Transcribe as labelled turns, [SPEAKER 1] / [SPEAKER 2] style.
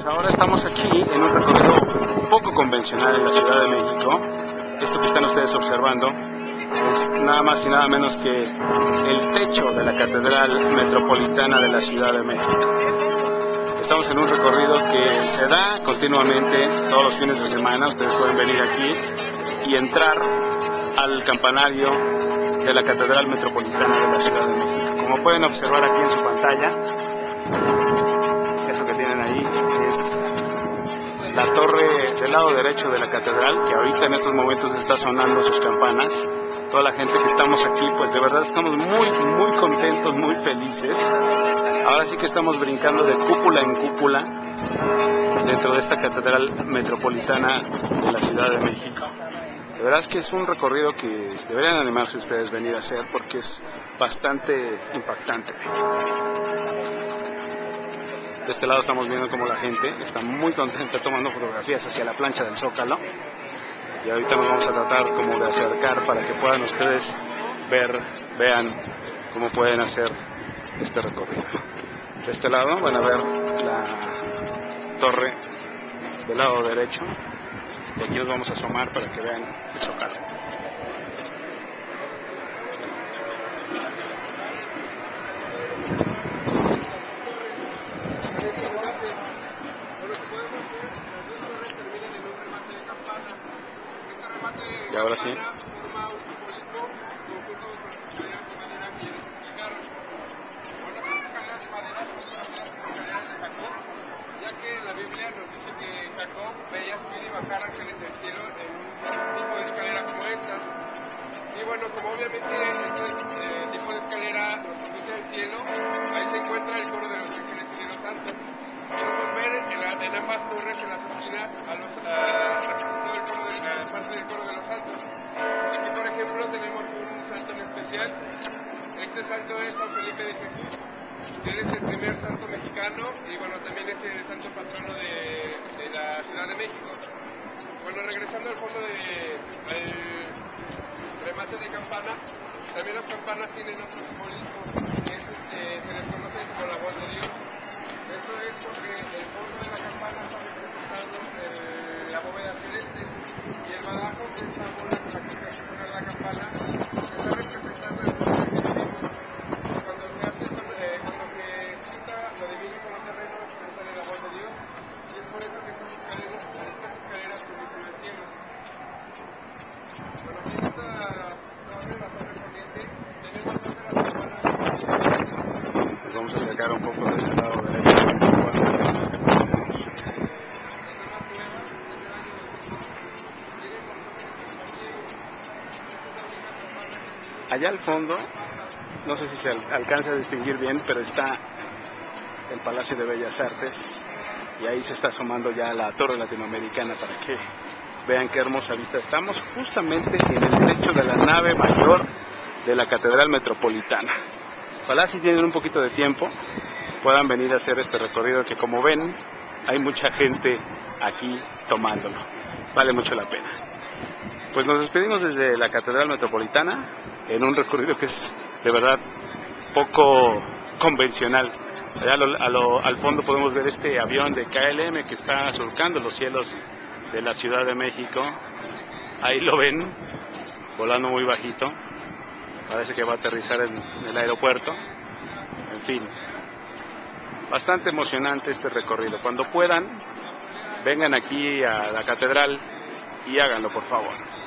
[SPEAKER 1] Pues ahora estamos aquí en un recorrido poco convencional en la Ciudad de México. Esto que están ustedes observando es nada más y nada menos que el techo de la Catedral Metropolitana de la Ciudad de México. Estamos en un recorrido que se da continuamente todos los fines de semana. Ustedes pueden venir aquí y entrar al campanario de la Catedral Metropolitana de la Ciudad de México. Como pueden observar aquí en su pantalla, la torre del lado derecho de la catedral, que ahorita en estos momentos está sonando sus campanas. Toda la gente que estamos aquí, pues de verdad estamos muy, muy contentos, muy felices. Ahora sí que estamos brincando de cúpula en cúpula dentro de esta catedral metropolitana de la Ciudad de México. De verdad es que es un recorrido que deberían animarse ustedes venir a hacer porque es bastante impactante. De este lado estamos viendo como la gente está muy contenta tomando fotografías hacia la plancha del Zócalo. Y ahorita nos vamos a tratar como de acercar para que puedan ustedes ver, vean cómo pueden hacer este recorrido. De este lado van a ver la torre del lado derecho y aquí nos vamos a asomar para que vean el Zócalo. Y ahora sí.
[SPEAKER 2] ya que la Biblia nos dice que Jacob veía subir y bajar ángeles del cielo en un tipo de escalera como esta. Y bueno, como obviamente este tipo de escalera nos conduce al cielo, ahí se encuentra el coro de los ángeles y de los santos. Podemos ver en, ambas torres, en las esquinas, a los uh, Este santo es San Felipe de Jesús. Él es el primer santo mexicano y bueno, también es el santo patrono de, de la Ciudad de México. Bueno, regresando al fondo del de, remate de campana, también las campanas tienen otro simbolismo, que es este, se les conoce como la voz de Dios. Esto es porque el fondo de la campana está representando el, la bóveda celeste y el badajo, que es la bola con la que se hace sonar la campana, está representando el poder que vivimos. Cuando se hace eh, cuando se junta lo divino con lo terreno, es sale la voz de Dios. Y es por eso que estas escaleras, estas escaleras conducen al cielo. Bueno, aquí en esta torre, la torre poniente, tenemos dos de las campanas
[SPEAKER 1] Nos vamos a acercar un poco de este lado derecho. para ver los campanos. Allá al fondo, no sé si se al- alcanza a distinguir bien, pero está el Palacio de Bellas Artes y ahí se está asomando ya la Torre Latinoamericana para que vean qué hermosa vista. Estamos justamente en el techo de la nave mayor de la Catedral Metropolitana. Ojalá si tienen un poquito de tiempo puedan venir a hacer este recorrido que como ven hay mucha gente aquí tomándolo. Vale mucho la pena. Pues nos despedimos desde la Catedral Metropolitana en un recorrido que es de verdad poco convencional. Allá al fondo podemos ver este avión de KLM que está surcando los cielos de la Ciudad de México. Ahí lo ven, volando muy bajito. Parece que va a aterrizar en el aeropuerto. En fin, bastante emocionante este recorrido. Cuando puedan, vengan aquí a la catedral y háganlo, por favor.